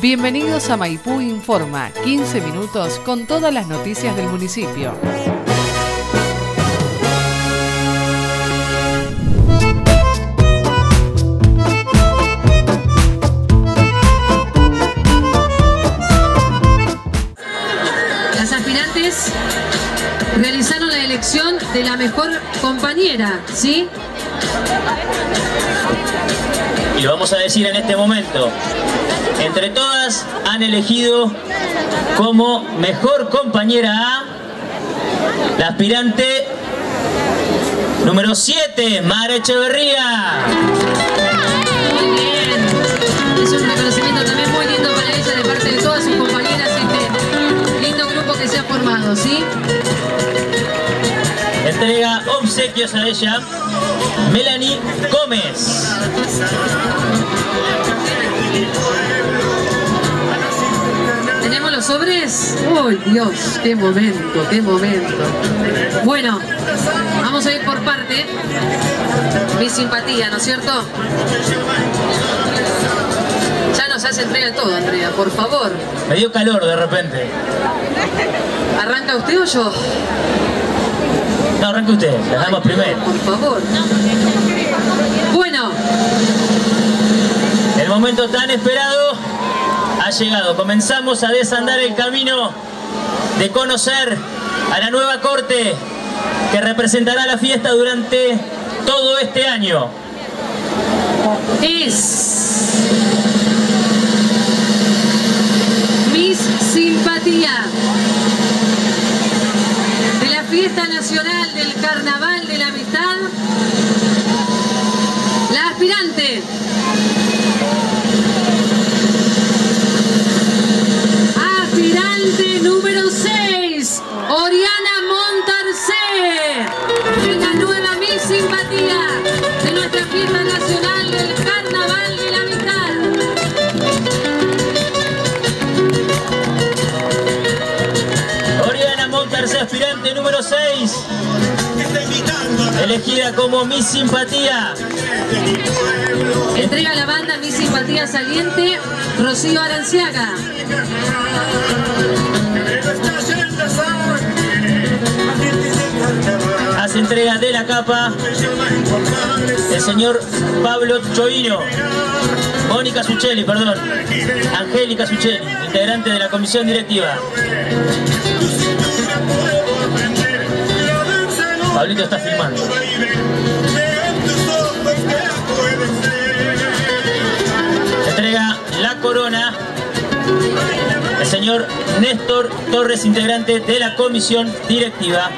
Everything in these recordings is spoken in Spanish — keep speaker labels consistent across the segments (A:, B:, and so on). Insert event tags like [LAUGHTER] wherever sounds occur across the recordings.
A: Bienvenidos a Maipú Informa, 15 minutos con todas las noticias del municipio.
B: Las aspirantes realizaron la elección de la mejor compañera, ¿sí?
C: Y lo vamos a decir en este momento. Entre todas han elegido como mejor compañera a la aspirante número 7, Mara Echeverría.
B: Muy bien. Es un reconocimiento también muy lindo para ella de parte de todas sus compañeras este lindo grupo que se ha formado, ¿sí?
C: Entrega obsequios a ella Melanie Gómez.
B: ¿Tenemos los sobres? ¡Uy, Dios! ¡Qué momento, qué momento! Bueno, vamos a ir por parte. Mi simpatía, ¿no es cierto? Ya nos hace entrega todo, Andrea, por favor.
C: Me dio calor de repente.
B: ¿Arranca usted o yo?
C: No, arranque usted, las damos primero.
B: Por favor. Bueno,
C: El momento tan esperado llegado. Comenzamos a desandar el camino de conocer a la nueva corte que representará la fiesta durante todo este año.
B: es... Miss Simpatía. De la Fiesta Nacional del Carnaval
C: elegida como Miss Simpatía.
B: Entrega la banda Miss Simpatía Saliente, Rocío Aranciaga.
C: Hace entrega de la capa el señor Pablo Choino. Mónica Suchelli, perdón. Angélica Suchelli, integrante de la comisión directiva. Pablito está filmando. Entrega la corona el señor Néstor Torres, integrante de la comisión directiva.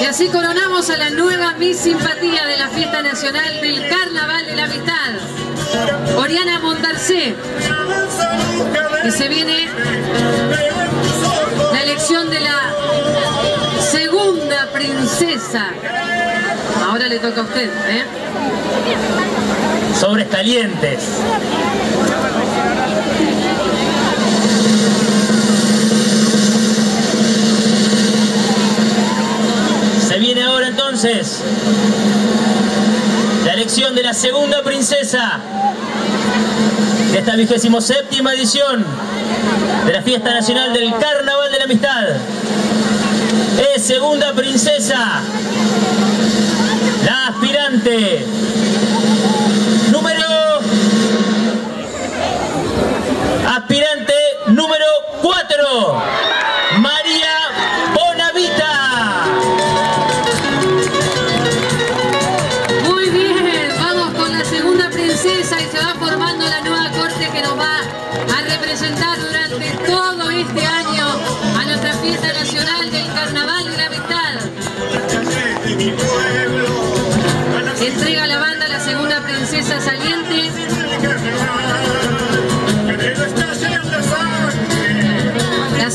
B: Y así coronamos a la nueva Miss Simpatía de la Fiesta Nacional del Carnaval de la Amistad, Oriana Montarcé, que se viene la elección de la segunda princesa. Ahora le toca a usted, ¿eh?
C: Sobres calientes. Se viene ahora entonces la elección de la segunda princesa de esta vigésimo séptima edición de la Fiesta Nacional del Carnaval de la Amistad. Es segunda princesa, la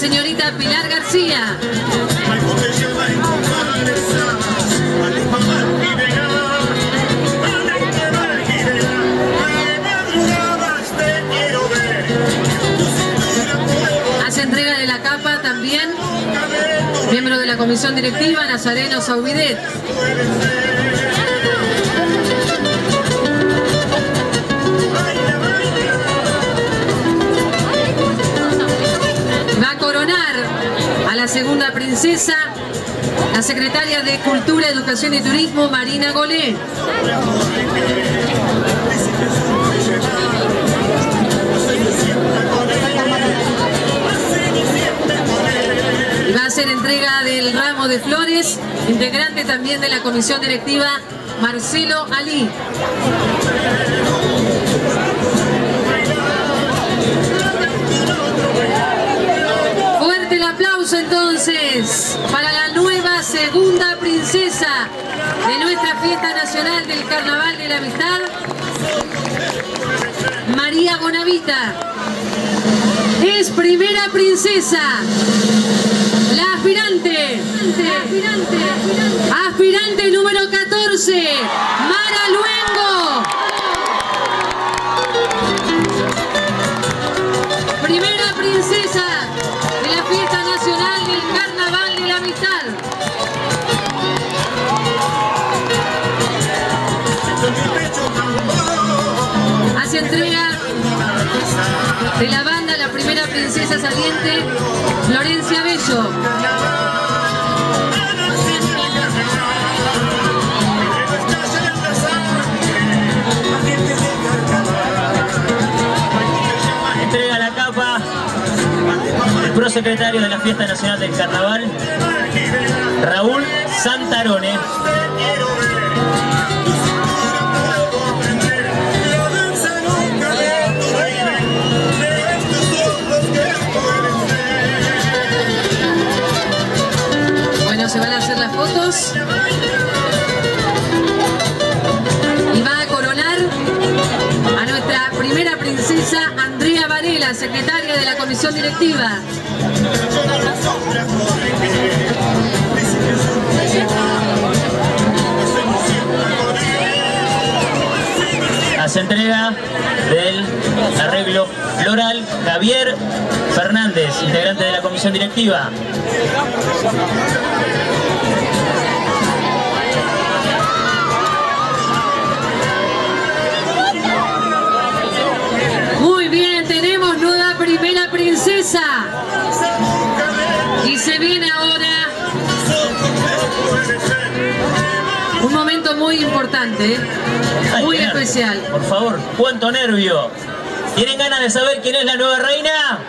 B: señorita Pilar García. Hace entrega de la capa también. Miembro de la comisión directiva, Nazareno Saubidet. Segunda princesa, la secretaria de Cultura, Educación y Turismo, Marina Golé. Y va a ser entrega del ramo de flores, integrante también de la comisión directiva, Marcelo Ali. Para la nueva segunda princesa de nuestra fiesta nacional del Carnaval de la Amistad, María Bonavita. Es primera princesa, la aspirante, aspirante, aspirante número 14, Mara Luengo. De la banda la primera princesa saliente, Florencia Bello.
C: Entrega la capa el prosecretario de la Fiesta Nacional del Carnaval, Raúl Santarone.
B: Y va a coronar a nuestra primera princesa Andrea Varela, secretaria de la comisión directiva.
C: Hace entrega del arreglo floral Javier Fernández, integrante de la comisión directiva.
B: Princesa. Y se viene ahora un momento muy importante, ¿eh?
C: Ay,
B: muy especial.
C: Por favor, cuánto nervio. ¿Tienen ganas de saber quién es la nueva reina?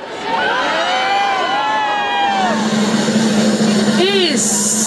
B: Es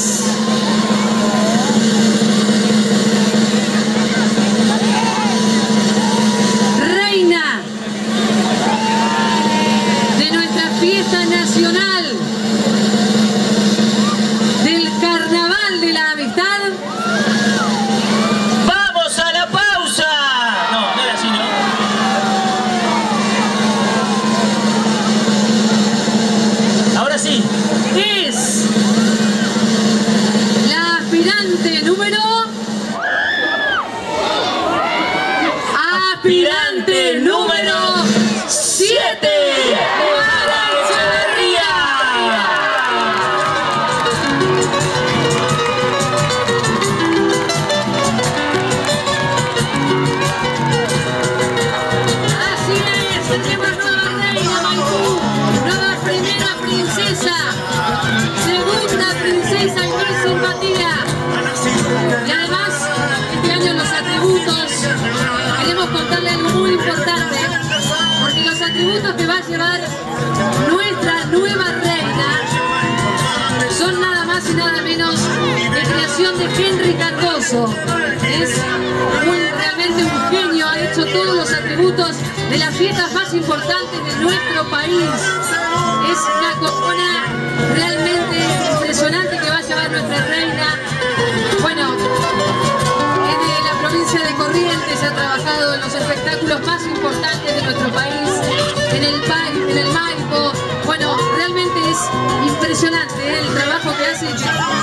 B: Es un- realmente un genio, ha hecho todos los atributos de las fiestas más importantes de nuestro país. Es una corona realmente impresionante que va a llevar nuestra reina. Bueno, es de la provincia trabajado en los espectáculos más importantes de nuestro país, en el, en el Maipo. Impresionante ¿eh? el trabajo que hace,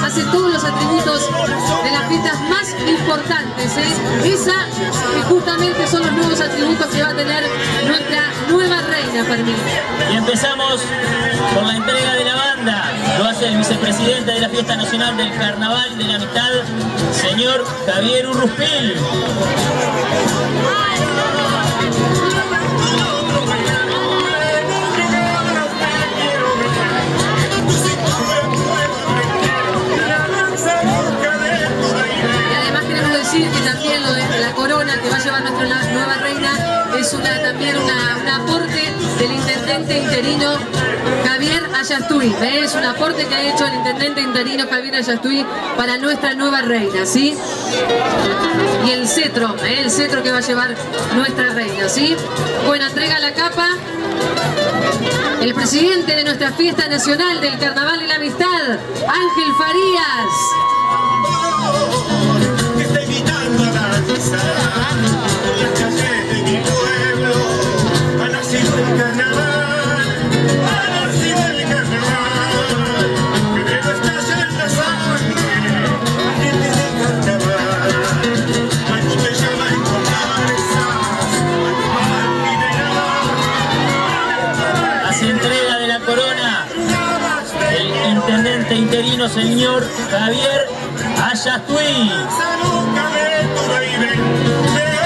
B: hace todos los atributos de las fiestas más importantes. ¿eh? Esa justamente son los nuevos atributos que va a tener nuestra nueva reina mí.
C: Y empezamos con la entrega de la banda. Lo hace el vicepresidente de la Fiesta Nacional del Carnaval de la Amistad, señor Javier Urruspil.
B: Es una, también un aporte del intendente interino Javier Ayastuy. Es un aporte que ha hecho el intendente interino Javier Ayastuy para nuestra nueva reina, ¿sí? Y el cetro, ¿eh? el cetro que va a llevar nuestra reina, ¿sí? Bueno, entrega la capa el presidente de nuestra fiesta nacional del Carnaval y la Amistad, Ángel Farías.
C: Javier Ayastui.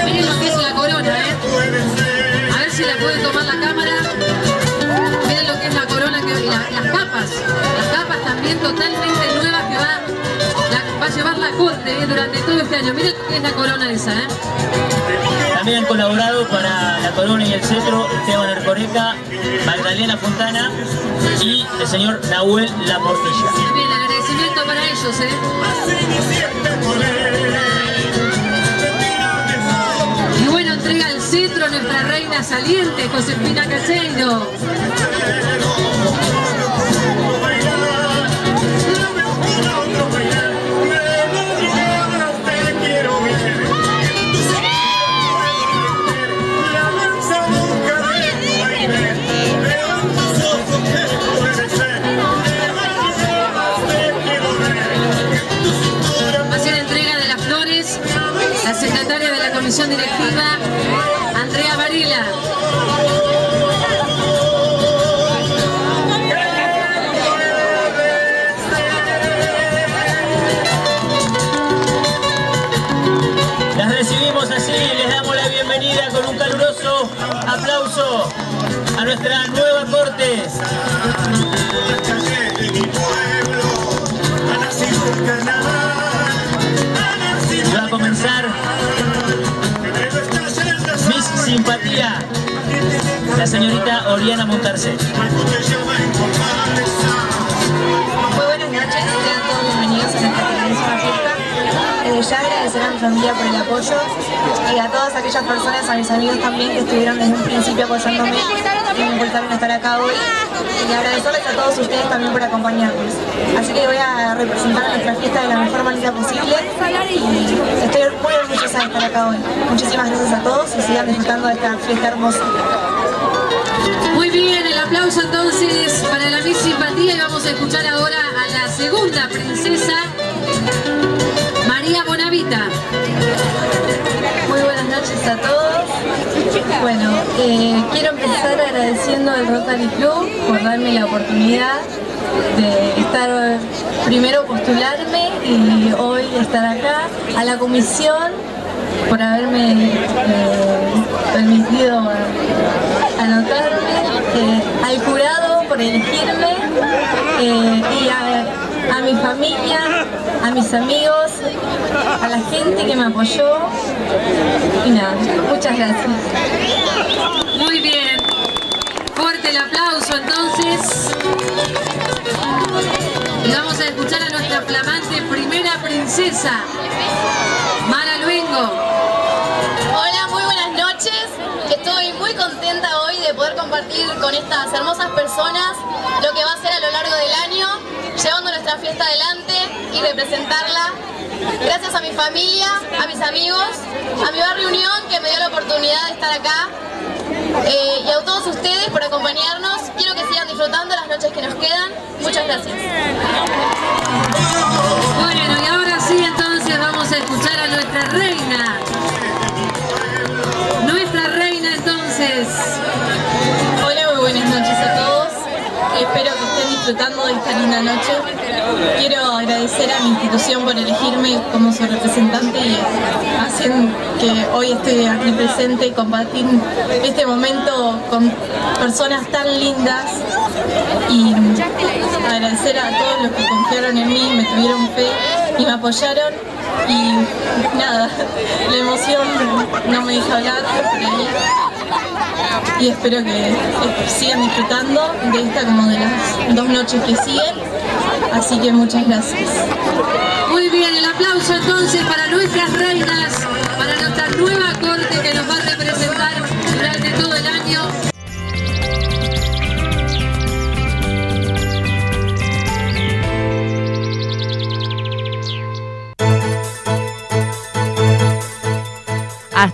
B: Miren lo que es la corona, ¿eh? A ver si la puede tomar la cámara. Miren lo que es la corona, que, las capas. Las capas también totalmente nuevas que va, va a llevar la corte ¿eh? durante todo este año. Miren lo que es la corona esa, ¿eh?
C: También han colaborado para la corona y el cetro Esteban Arcoreca, Magdalena Fontana y el señor Nahuel Laportilla.
B: Para ellos, ¿eh? Y bueno, entrega el cetro nuestra reina saliente, Josefina Cacheiro.
C: Señorita Oriana Montarce. Muy
D: buenas noches, sean todos bienvenidos a nuestra fiesta. Eh, ya agradecer a mi familia por el apoyo y a todas aquellas personas, a mis amigos también que estuvieron desde un principio apoyándome y me impulsaron a estar acá hoy y agradecerles a todos ustedes también por acompañarnos. Así que voy a representar a nuestra fiesta de la mejor manera posible y estoy muy orgullosa de estar acá hoy. Muchísimas gracias a todos y sigan disfrutando de esta fiesta hermosa.
B: Entonces para la Miss Simpatía y vamos a escuchar ahora a la segunda princesa, María Bonavita.
D: Muy buenas noches a todos. Bueno, eh, quiero empezar agradeciendo al Rotary Club por darme la oportunidad de estar primero postularme y hoy estar acá, a la comisión por haberme eh, permitido anotarme, al jurado por elegirme y a mi familia, a mis amigos, a la gente que me apoyó y nada, muchas gracias.
B: Muy bien, fuerte el aplauso entonces. Y vamos a escuchar a nuestra flamante primera princesa, Mara Luengo.
E: Compartir con estas hermosas personas lo que va a ser a lo largo del año, llevando nuestra fiesta adelante y representarla gracias a mi familia, a mis amigos, a mi barrio Unión que me dio la oportunidad de estar acá eh, y a todos ustedes por acompañarnos. Quiero que sigan disfrutando las noches que nos quedan. Muchas gracias.
B: Bueno, y ahora sí entonces vamos a escuchar a nuestra reina. Nuestra reina entonces.
F: Espero que estén disfrutando de esta linda noche. Quiero agradecer a mi institución por elegirme como su representante y hacer que hoy esté aquí presente y compartir este momento con personas tan lindas. Y agradecer a todos los que confiaron en mí, me tuvieron fe y me apoyaron. Y nada, [LAUGHS] la emoción no me deja hablar ahí y espero que sigan disfrutando de esta como de las dos noches que siguen. Así que muchas gracias.
B: Muy bien, el aplauso